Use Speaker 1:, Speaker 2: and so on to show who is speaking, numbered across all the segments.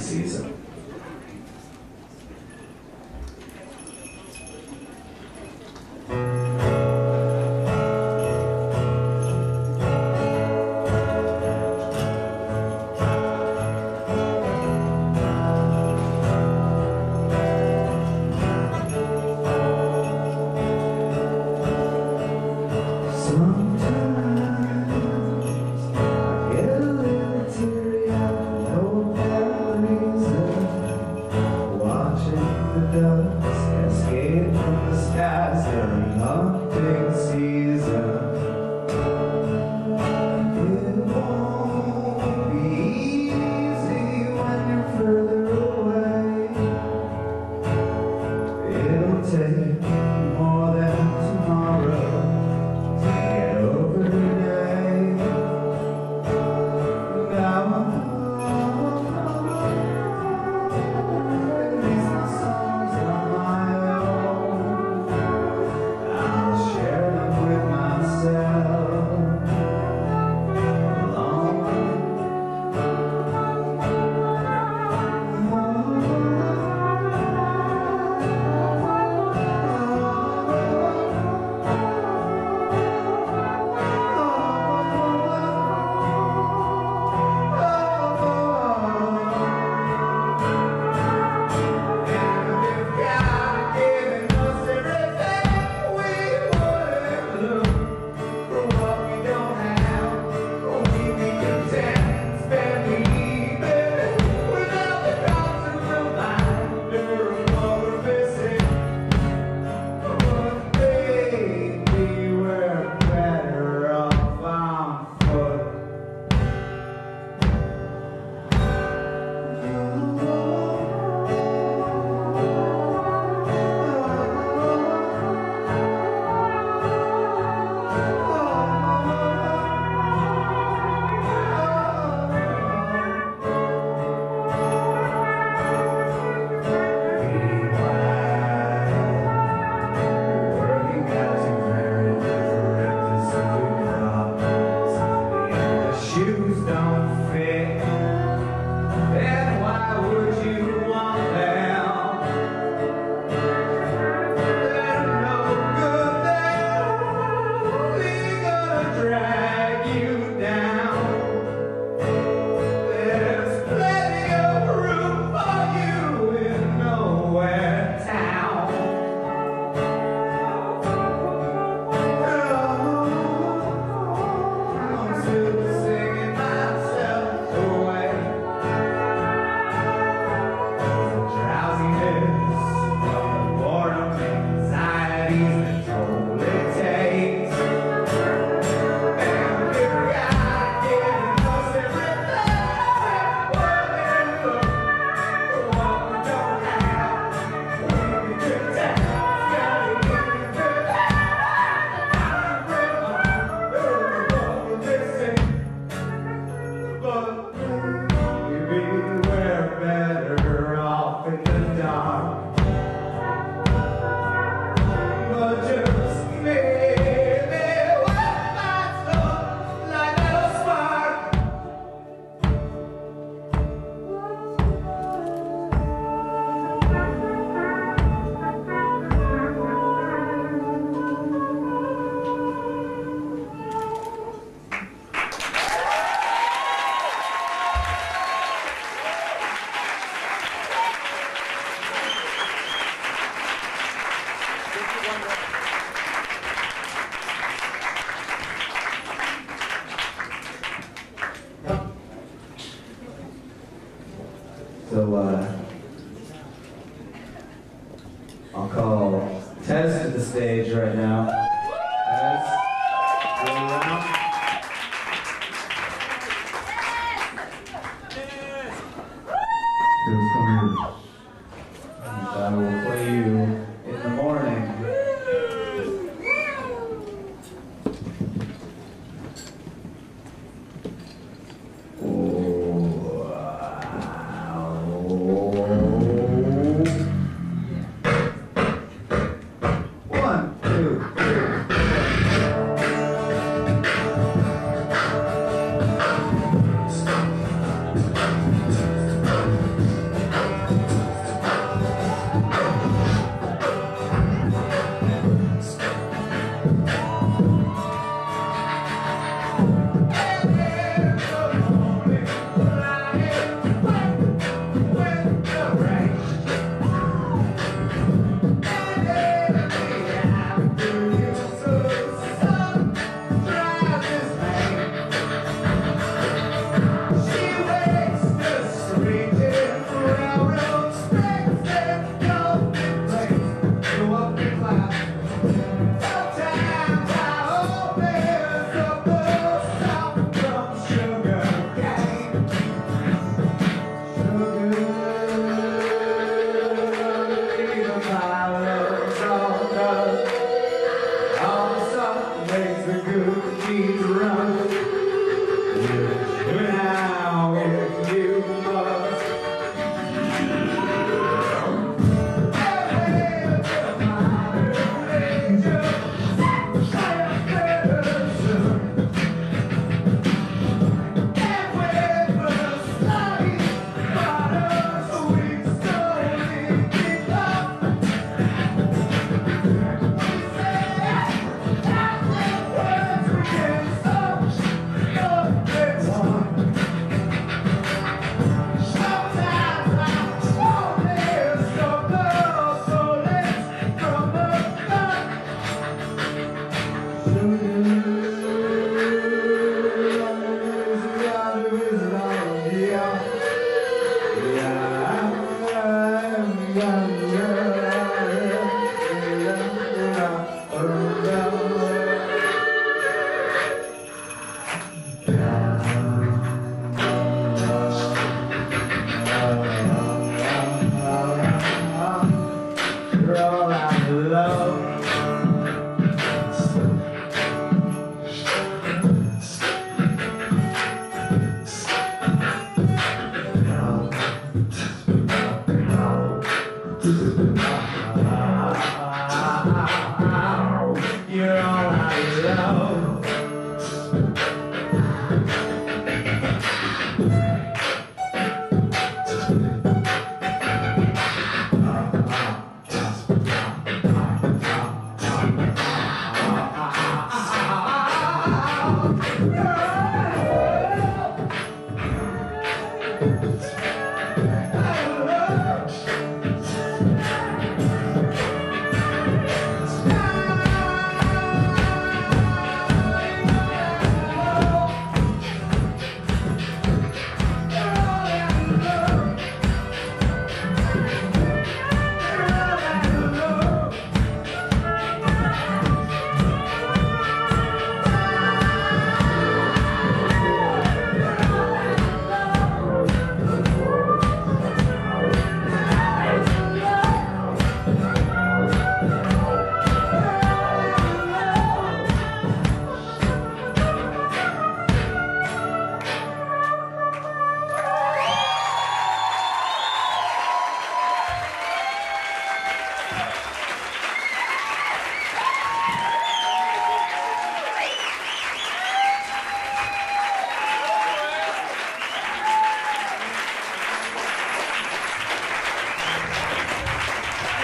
Speaker 1: Hunting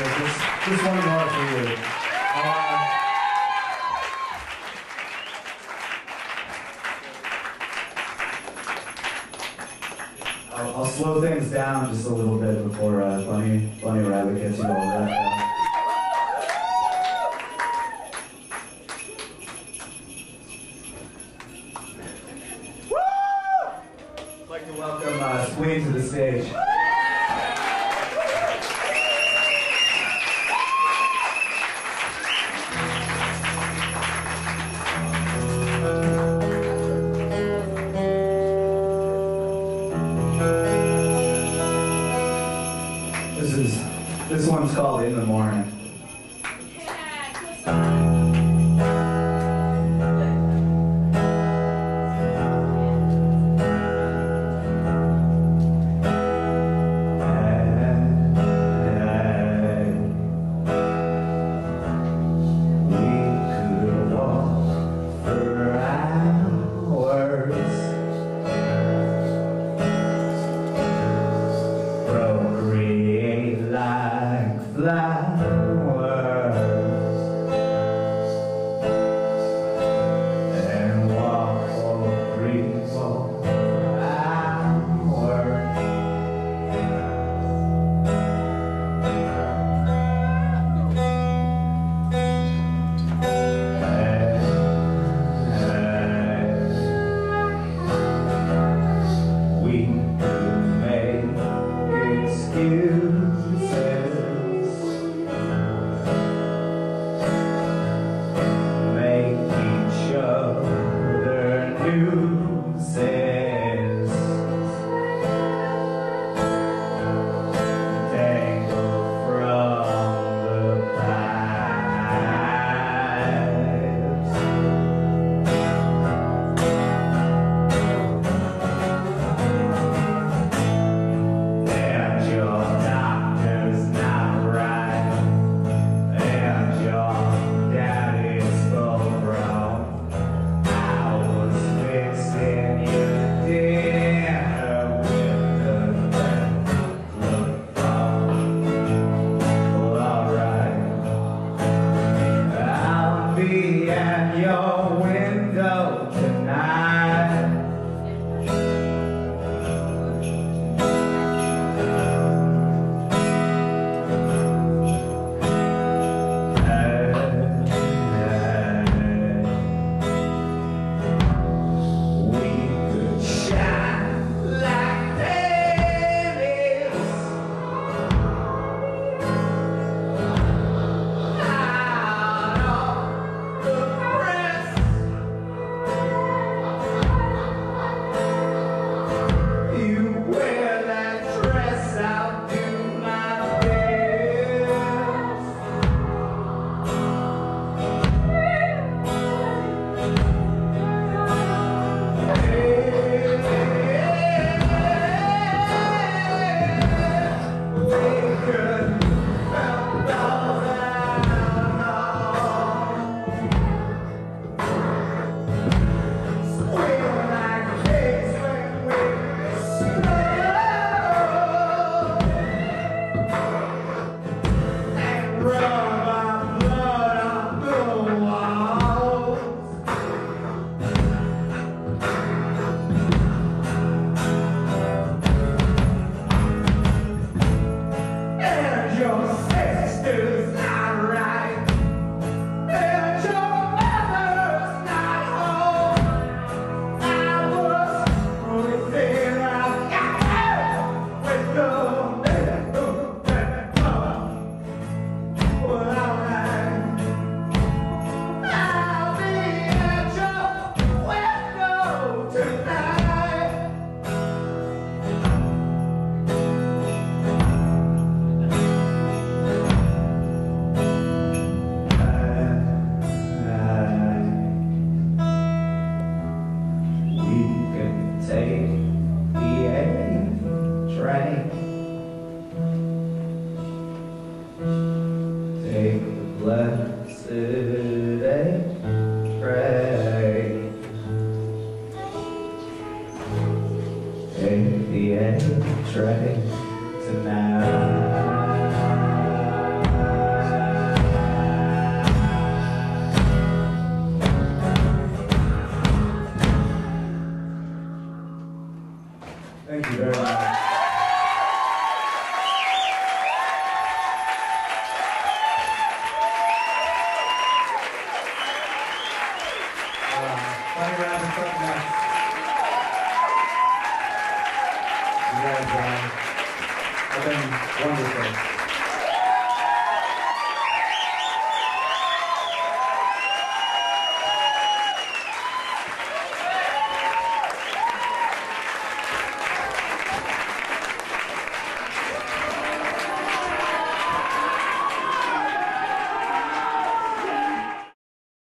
Speaker 2: Just, just one more for you. Uh, I'll, I'll slow things down just a little bit before uh, Bunny, Bunny Rabbit gets you all up. We make excuses, be at your window